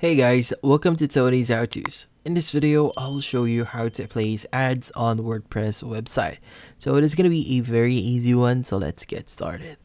Hey guys, welcome to Tony's How To's. In this video, I'll show you how to place ads on WordPress website. So it is going to be a very easy one, so let's get started.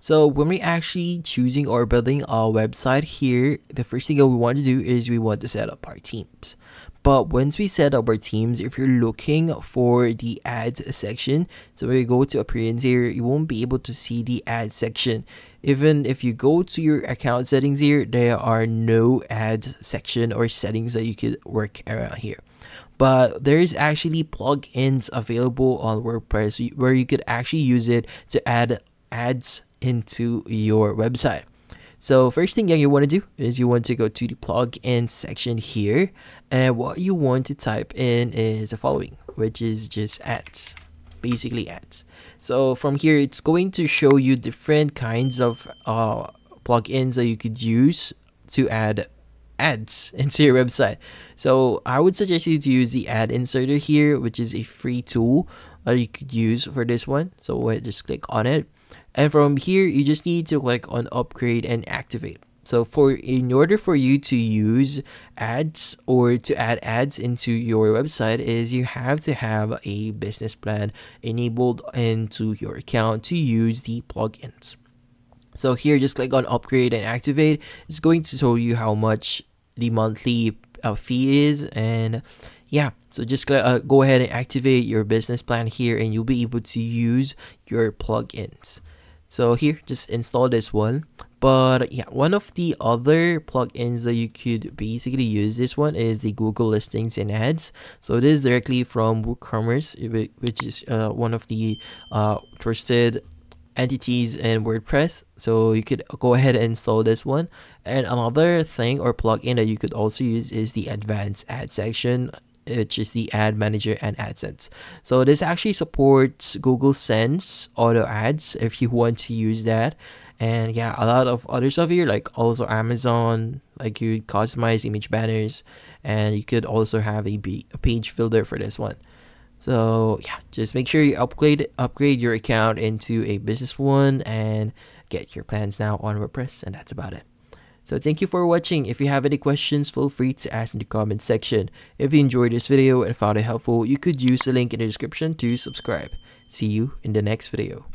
So when we're actually choosing or building our website here, the first thing that we want to do is we want to set up our themes. But once we set up our themes, if you're looking for the ads section, so when you go to appearance here, you won't be able to see the ads section. Even if you go to your account settings here, there are no ads section or settings that you could work around here but there's actually plugins available on WordPress where you could actually use it to add ads into your website. So first thing that you want to do is you want to go to the plugin section here and what you want to type in is the following which is just ads basically ads. So from here it's going to show you different kinds of uh, plugins that you could use to add ads into your website. So I would suggest you to use the ad inserter here which is a free tool that you could use for this one. So we just click on it and from here you just need to click on upgrade and activate so for in order for you to use ads or to add ads into your website is you have to have a business plan enabled into your account to use the plugins. So here just click on upgrade and activate. It's going to show you how much the monthly uh, fee is and yeah so just uh, go ahead and activate your business plan here and you'll be able to use your plugins so here just install this one. But yeah one of the other plugins that you could basically use this one is the google listings and ads. So it is directly from woocommerce which is uh, one of the uh, trusted entities in wordpress. So you could go ahead and install this one. And another thing or plugin that you could also use is the advanced ad section which is the ad manager and AdSense. So this actually supports Google Sense auto ads if you want to use that. And yeah a lot of other stuff here like also amazon like you customize image banners and you could also have a, a page filter for this one. So yeah just make sure you upgrade upgrade your account into a business one and get your plans now on wordpress and that's about it so thank you for watching. If you have any questions, feel free to ask in the comment section. If you enjoyed this video and found it helpful, you could use the link in the description to subscribe. See you in the next video.